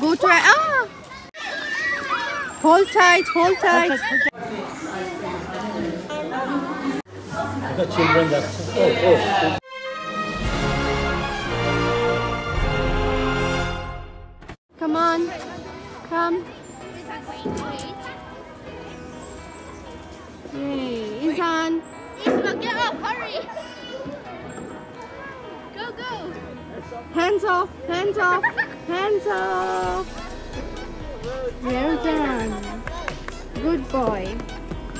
Go try. Ah! Hold tight, hold tight. Children that. Oh, oh. Come on. Come. Hey, Isan. Isma, get up, hurry. Hands off, hands off, hands off. Well done. Good boy.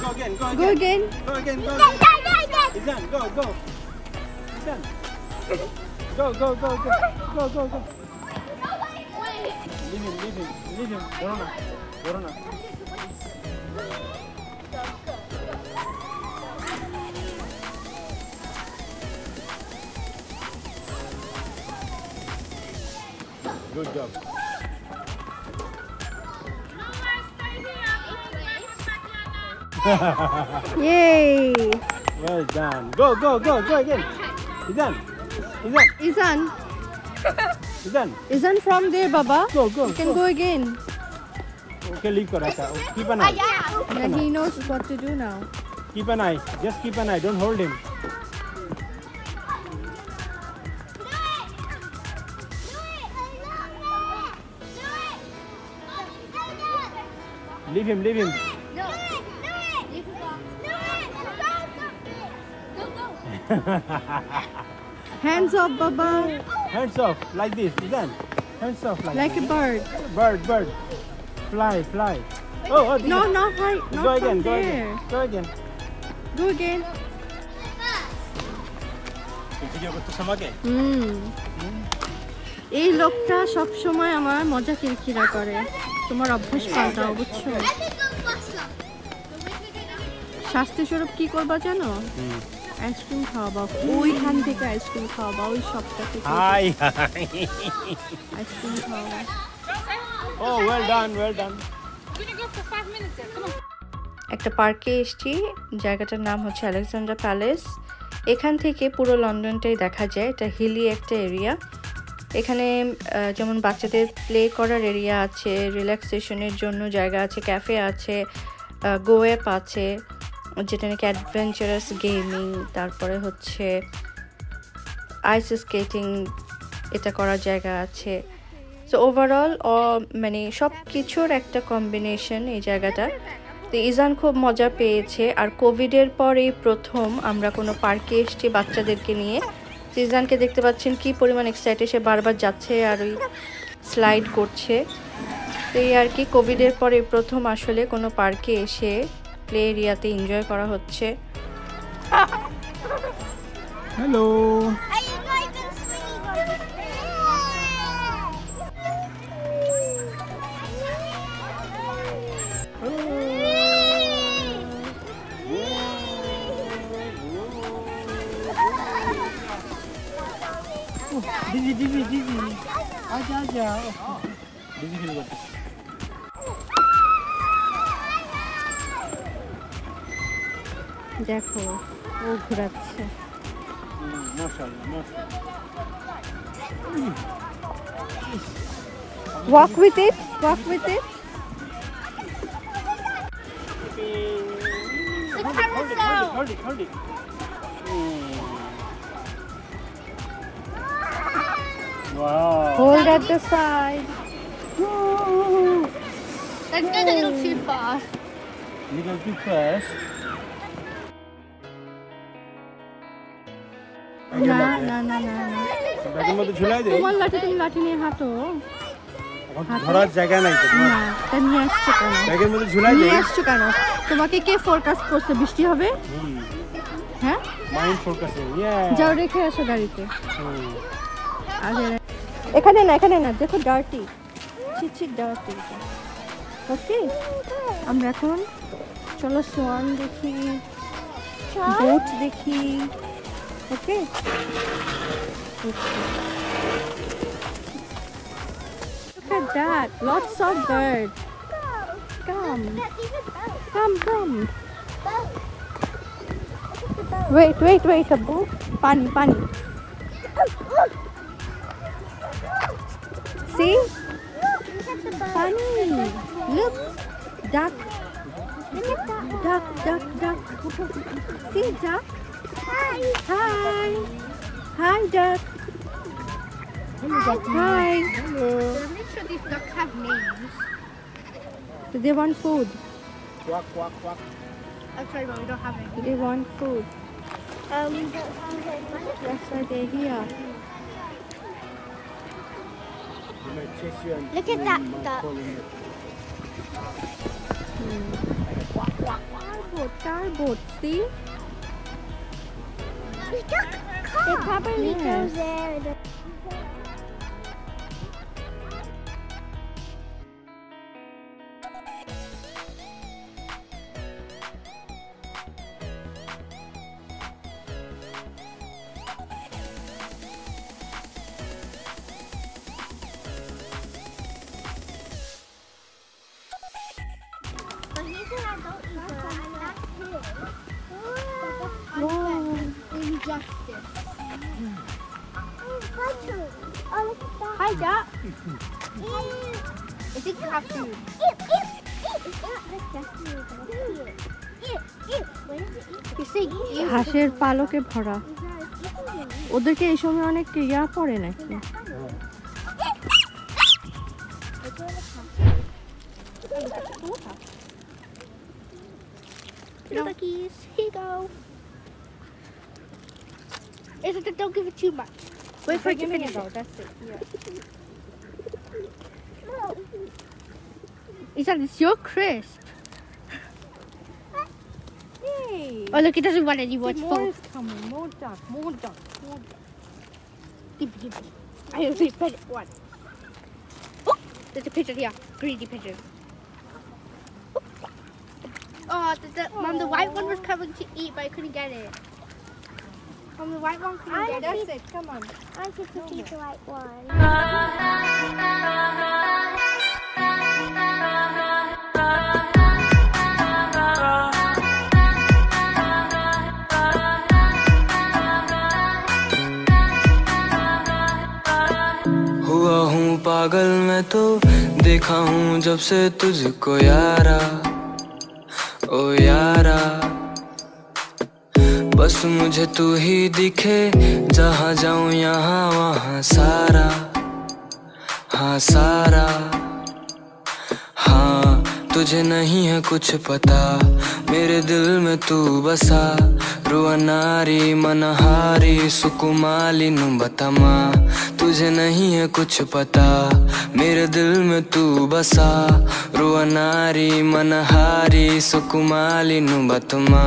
Go again, go again. Go again, go again. Go again. It's done, go, go. It's done. Go, go, go, go. Go, go, go. Leave him, leave him, leave him. Corona, Corona. Good job. Yay. Well done. Go, go, go, go again. Izan. Izan. Izan. Izan. Izan from there, Baba. Go, go, You can go. go again. Okay, leave kar acha. Oh, keep an eye. Oh, yeah, he knows what to do now. Keep an eye. Just keep an eye. Don't hold him. Leave him, leave him. Hands off, Baba. Hands off, like this. Izan. Hands off, like, Like this. a bird. bird, bird. Fly, fly. Oh, oh, No, not right. Not Go from again, go there. again. Go again. Go again. এই লোকটা সব সময় আমার মজা কিরকিরা করে তোমার অভ্যাস পাল্টাও বুঝছ? শাস্তি স্বরূপ কি করবা জানো? আইসক্রিম খাওয়াবা ওইখান থেকে আইসক্রিম খাওয়াবা ওই সবটা থেকে। আইসক্রিম খাওয়াবা। ও ওয়েল ডান ওয়েল ডান একটা পার্কে এসছি জায়গাটার নাম হচ্ছে আলেকজান্ডার প্যালেস। এখান থেকে পুরো লন্ডনটাই দেখা যায় এটা হিলি একটা এরিয়া। এখানে যেমন বাচ্চাদের প্লে করার এরিয়া আছে রিল্যাক্সেশনের জন্য জায়গা আছে ক্যাফে আছে গোয়েপ আছে, যেটা নাকি অ্যাডভেঞ্চারাস গেমিং তারপরে হচ্ছে আইস স্কেটিং এটা করার জায়গা আছে। সো ওভারঅল মানে সব কিছুর একটা কম্বিনেশন এই জায়গাটা। তো ইজান খুব মজা পেয়েছে। আর কোভিডের পর এই প্রথম আমরা কোনো পার্কে এসেছি বাচ্চাদেরকে নিয়ে। তো ইজানকে দেখতে পাচ্ছেন কি পরিমাণ এক্সাইটে সে বারবার যাচ্ছে আর ওই স্লাইড করছে। তো এই আর কি কোভিডের পরে প্রথম আসলে কোনো পার্কে এসে প্লে এরিয়াতে এনজয় করা হচ্ছে। হ্যালো আজা দিদি ফিল করতেছে দেখো ও ঘোরাচ্ছে মাশাআল্লাহ মাশাআল্লাহ walk with it walk with it The carousel! Hold it, hold it. Wow. Hold at the side Let's go a little too fast. Little too fast. না না না না ব্যাগের মধ্যে ঝুলাই দে তোমার লাঠি তুমি লাঠি নিয়ে হাঁটো। ধরার জায়গা নাই তো না তা নিয়ে আসছো কেন? ব্যাগের মধ্যে ঝুলাই দে নিয়ে আসছো কেন? তোমাকে কে ফোরকাস্ট করছে? বৃষ্টি হবে? হ্যাঁ? মাইন্ড ফোকাসিং যাও রেখে আসো গাড়িতে। আগে এখানে না এখানে না দেখো ডার্টি ছিছি ডার্টি ওকে আমরা এখন চলো সোয়ান দেখি বোট দেখি ওকে Look at that. Lots of birds. Come. Come, come. Wait, wait, wait. A boat. Pani, pani. See? Look at the bird. Funny. Look. Duck. Look at that. Duck, duck, duck. See, duck? Hi. Hi. Hi, duck. Hi. I'm not sure these ducks have names. Do They want food. Quack, quack, quack. I'm sorry, but we don't have any. They want food. Um, That's why they're here. Look at that. that. Hmm. Boat, car. It probably yeah. goes there. Injustice. Hi. Oh, look at Duck. I think you have food. হাঁসের পালকে ভরা ওদেরকে এই সময় অনেক ইয়া পড়ে নাকি Duckies, here you go. Isn't it? Don't give it too much. Wait for it to finish. it. That's it. Ethan, it's your crisp. Yay. Oh, look, it doesn't want any more. It's more is coming. More duck. More duck. More duck. Give me, give me. I only put it one. Oh, there's a pigeon here. Greedy pigeon. Oh, the, the, Mom, the white one was coming to eat, but I couldn't get it. Mom, the white one couldn't get That's it. Come on. I get to eat the white one. हुआ हूँ पागल मैं तो देखा हूँ जब से तुझको यारा ओ यारा बस मुझे तू ही दिखे। जहाँ जाऊँ, यहाँ वहाँ सारा। हाँ सारा। हाँ तुझे नहीं है कुछ पता। मेरे दिल में तू बसा। रुअनारी मनहारी सुकुमाली नुबतमा तुझे नहीं है कुछ पता। मेरे दिल में तू बसा। रुअनारी मनहारी, सुकुमाली नुबतमा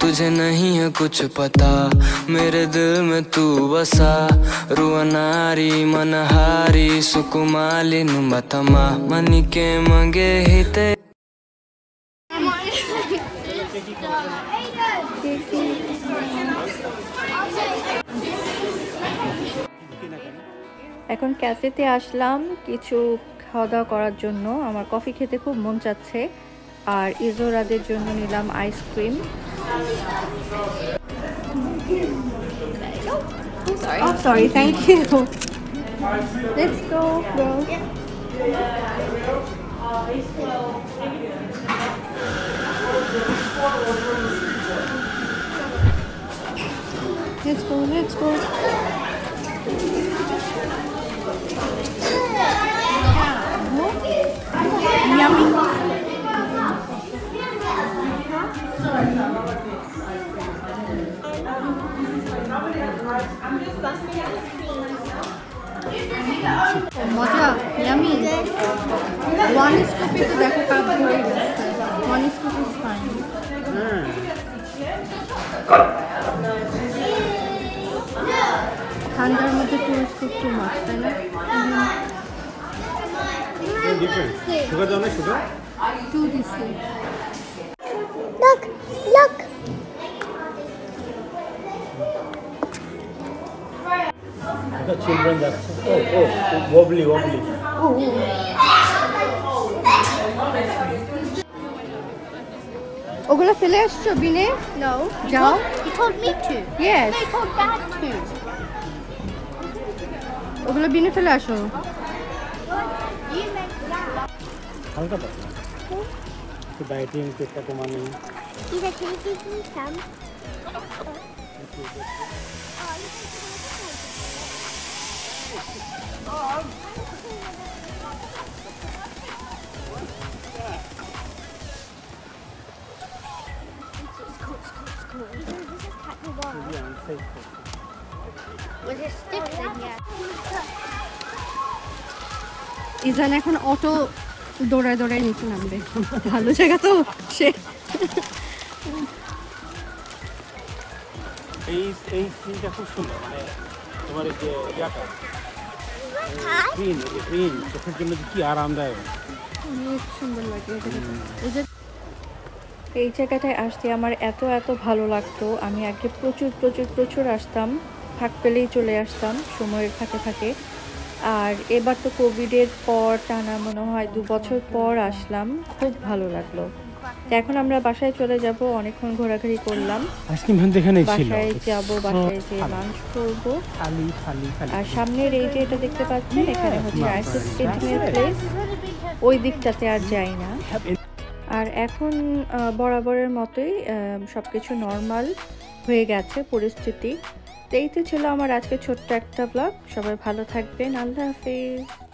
तुझे नहीं है कुछ पता। मेरे दिल में तू बसा। रुअनारी मनहारी, सुकुमाली नुबतमा मन के मंगे ही ते এখন ক্যাফেতে আসলাম কিছু খাওয়া দাওয়া করার জন্য আমার কফি খেতে খুব মন চাচ্ছে আর ইজোরাদের জন্য নিলাম ice cream. Oh, sorry. Thank you. Let's go, bro. Let's go. Let's go. Yummy. মজা ইয়ামি ওয়ান স্কুপে তো দেখো কাপ ধরে গেছে ওয়ান স্কুপ ইজ ফাইন ঠান্ডার মধ্যে টু স্কুপ টু মাছ তাই না ডিফারেন্ট সুগার দাও না সুগার টু দিছি Look, look. The children যাচ্ছে ও ও wobbly wobbly ওগুলো ফেলে আসছো বিনে No. যাও He told me to. Yes He told Dad to. ওগুলো বিনে ফেলে আসো হালকা পাতলা একটু ডায়েটিং পেটটা কমানো Either taking me some. খুবই আনসাইজ With his stick thing, yeah. Ijan এখন অটো দৌড়ায় দৌড়ায় নিচে নামবে। ভালো জায়গা তো সে। এই এই সিনটা খুব সুন্দর মানে তোমার এই যে ইয়াটা গ্রিন গ্রিন চোখের জন্য কি আরামদায়ক। অনেক সুন্দর লাগে এই যে এই জায়গাটায় আসতে আমার এত এত ভালো লাগতো। আমি আগে প্রচুর প্রচুর প্রচুর আসতাম। ফাঁক পেলেই চলে আসতাম সময়ের ফাঁকে ফাঁকে। আর এবার তো কোভিডের পর টানা মনে হয় দু বছর পর আসলাম খুব ভালো লাগল। এখন আমরা বাসায় চলে যাব অনেকক্ষণ ঘোরাঘুরি করলাম। বাসায় যাব বাসায় যে লাঞ্চ করব। খালি খালি খালি। আর সামনের এই যে এটা দেখতে পাচ্ছেন এখানে হচ্ছে আইস স্কেটিং এর প্লেস ওই দিকটাতে আর যাই না। আর এখন বরাবরের মতোই সব কিছু নর্মাল হয়ে গেছে পরিস্থিতি। তো এই তো ছিল আমার আজকে ছোট্ট একটা ব্লগ সবাই ভালো থাকবেন। আল্লাহ হাফিজ।